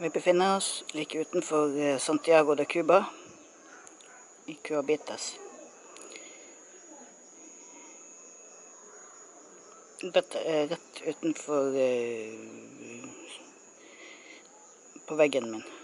Vi befinner oss like utenfor eh, Santiago de Cuba, i Cuabitas. Dette er eh, rett utenfor eh, På veggen min.